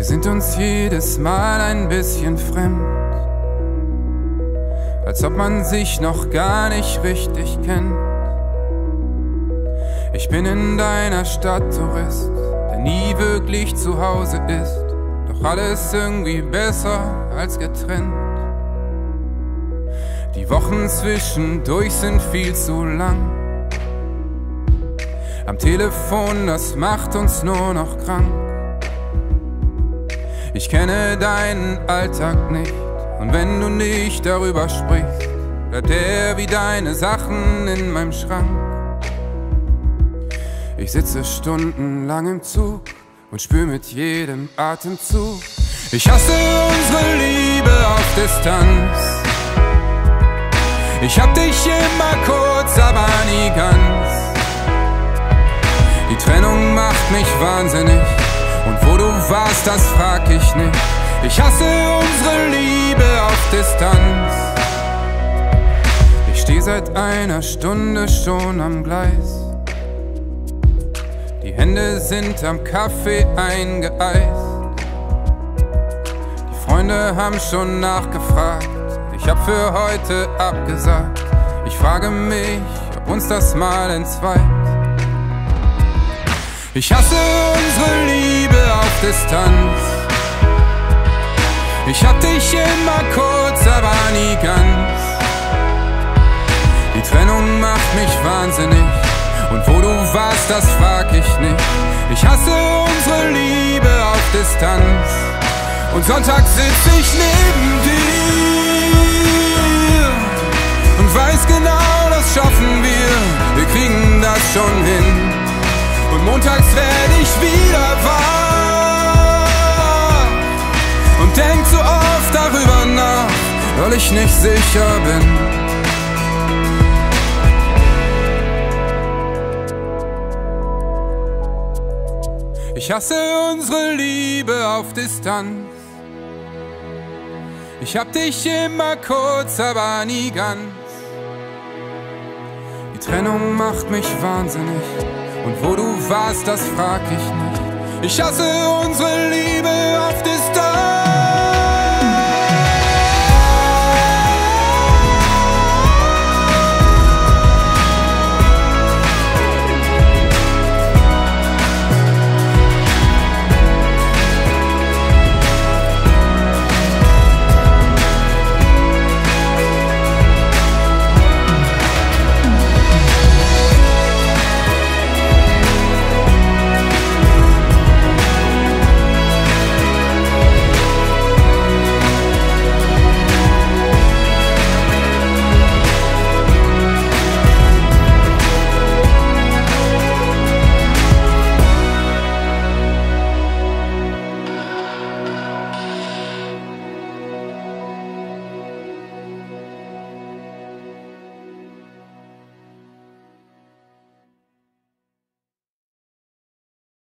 Wir sind uns jedes Mal ein bisschen fremd, als ob man sich noch gar nicht richtig kennt. Ich bin in deiner Stadt Tourist, der nie wirklich zu Hause ist, doch alles irgendwie besser als getrennt. Die Wochen zwischendurch sind viel zu lang. Am Telefon, das macht uns nur noch krank. Ich kenne deinen Alltag nicht und wenn du nicht darüber sprichst, bleibt er wie deine Sachen in meinem Schrank. Ich sitze stundenlang im Zug und spür mit jedem Atemzug. Ich hasse unsere Liebe auf Distanz. Ich hab dich immer kurz, aber nie ganz. Die Trennung macht mich wahnsinnig. Warst, das frag ich nicht. Ich hasse unsere Liebe auf Distanz. Ich steh seit einer Stunde schon am Gleis. Die Hände sind am Kaffee eingeeist. Die Freunde haben schon nachgefragt. Ich hab für heute abgesagt. Ich frage mich, ob uns das mal entzweit. Ich hasse unsere Liebe Distanz. Ich hab dich immer kurz, aber nie ganz. Die Trennung macht mich wahnsinnig. Und wo du warst, das frag ich nicht. Ich hasse unsere Liebe auf Distanz. Und Sonntag sitz ich neben dir und weiß genau, das schaffen wir. Wir kriegen das schon hin. Und montags werde ich wieder weil ich nicht sicher bin. Ich hasse unsere Liebe auf Distanz. Ich hab dich immer kurz, aber nie ganz. Die Trennung macht mich wahnsinnig. Und wo du warst, das frag ich nicht. Ich hasse unsere Liebe auf Distanz.